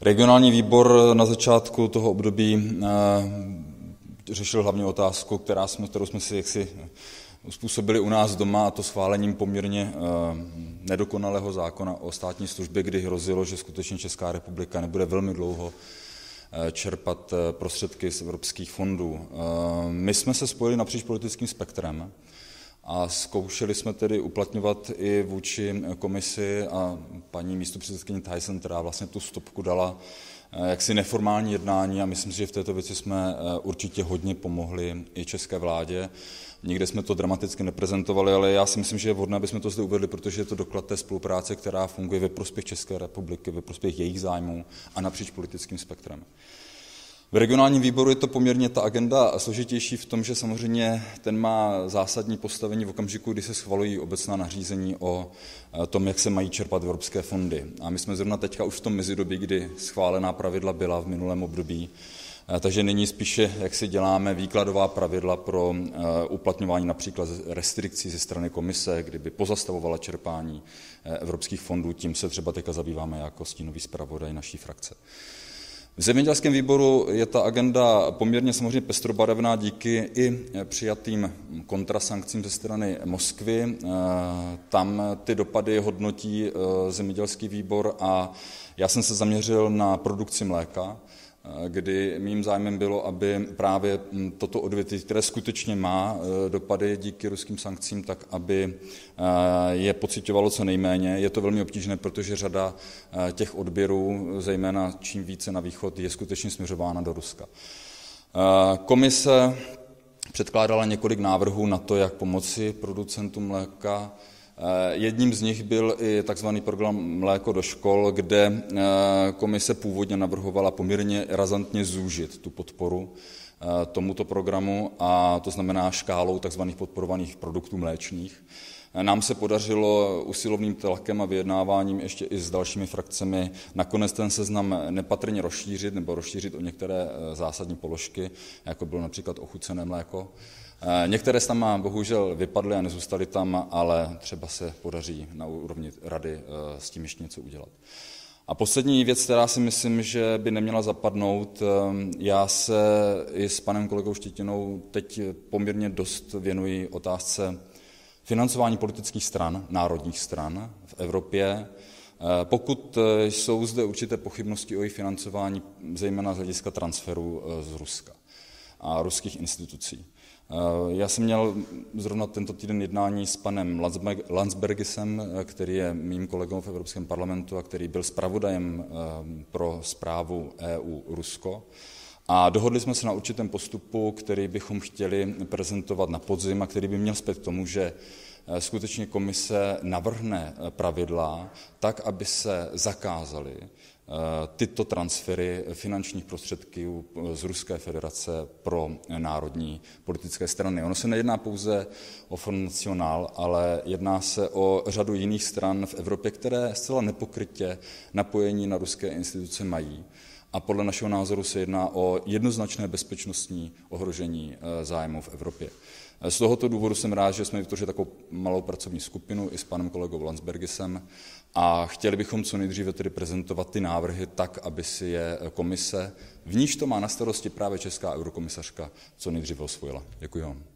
Regionální výbor na začátku toho období řešil hlavně otázku, která jsme, kterou jsme si jaksi způsobili u nás doma, a to schválením poměrně nedokonalého zákona o státní službě, kdy hrozilo, že skutečně Česká republika nebude velmi dlouho čerpat prostředky z evropských fondů. My jsme se spojili napříč politickým spektrem a zkoušeli jsme tedy uplatňovat i vůči komisi a paní místopředsedkyni Tyson, která vlastně tu stopku dala, eh, jaksi neformální jednání a myslím si, že v této věci jsme eh, určitě hodně pomohli i české vládě. Nikde jsme to dramaticky neprezentovali, ale já si myslím, že je vhodné, aby jsme to zde uvedli, protože je to doklad té spolupráce, která funguje ve prospěch České republiky, ve prospěch jejich zájmů a napříč politickým spektrem. V regionálním výboru je to poměrně ta agenda složitější v tom, že samozřejmě ten má zásadní postavení v okamžiku, kdy se schvalují obecná nařízení o eh, tom, jak se mají čerpat evropské fondy. A my jsme zrovna teďka už v tom mezidobí, kdy schválená pravidla byla v minulém období, eh, takže nyní spíše, jak si děláme výkladová pravidla pro eh, uplatňování například restrikcí ze strany komise, kdyby pozastavovala čerpání evropských fondů, tím se třeba teďka zabýváme jako stínový zpravodaj naší frakce. V zemědělském výboru je ta agenda poměrně samozřejmě pestrobarevná díky i přijatým kontrasankcím ze strany Moskvy. Eh, tam ty dopady hodnotí eh, zemědělský výbor a já jsem se zaměřil na produkci mléka kdy mým zájmem bylo, aby právě toto odvětví, které skutečně má e, dopady díky ruským sankcím, tak aby e, je pocitovalo co nejméně. Je to velmi obtížné, protože řada e, těch odběrů, zejména čím více na východ, je skutečně směřována do Ruska. Komise předkládala několik návrhů na to, jak pomoci producentům mléka, Eh, jedním z nich byl i tzv. program Mléko do škol, kde eh, komise původně navrhovala poměrně razantně zúžit tu podporu eh, tomuto programu, a to znamená škálou tzv. podporovaných produktů mléčných. Nám se podařilo usilovným tlakem a vyjednáváním ještě i s dalšími frakcemi nakonec ten seznam nepatrně rozšířit nebo rozšířit o některé zásadní položky, jako bylo například ochucené mléko. Eh, některé z tam bohužel vypadly a nezůstaly tam, ale třeba se podaří na úrovni rady eh, s tím ještě něco udělat. A poslední věc, která si myslím, že by neměla zapadnout, eh, já se i s panem kolegou Štětinou teď poměrně dost věnuji otázce financování politických stran, národních stran v Evropě. Pokud jsou zde určité pochybnosti o jejich financování, zejména z hlediska transferu z Ruska a ruských institucí. Eh, já jsem měl zrovna tento týden jednání s panem Landsbergisem, eh, který je mým kolegou v Evropském parlamentu a který byl zpravodajem eh, pro zprávu EU Rusko. A dohodli jsme se na určitém postupu, který bychom chtěli prezentovat na podzim a který by měl zpět k tomu, že skutečně komise navrhne pravidla tak, aby se zakázaly Eh, tyto transfery finančních prostředků z Ruské federace pro národní politické strany. Ono se nejedná pouze o Front National, ale jedná se o řadu jiných stran v Evropě, které zcela nepokrytě napojení na ruské instituce mají. A podle našeho názoru se jedná o jednoznačné bezpečnostní ohrožení eh, zájmu v Evropě. Z tohoto důvodu jsem rád, že jsme vytvořili takovou malou pracovní skupinu i s panem kolegou Landsbergisem a chtěli bychom co nejdříve tedy prezentovat ty návrhy tak, aby si je komise, v níž to má na starosti právě česká eurokomisařka, co nejdříve osvojila. Děkuji vám.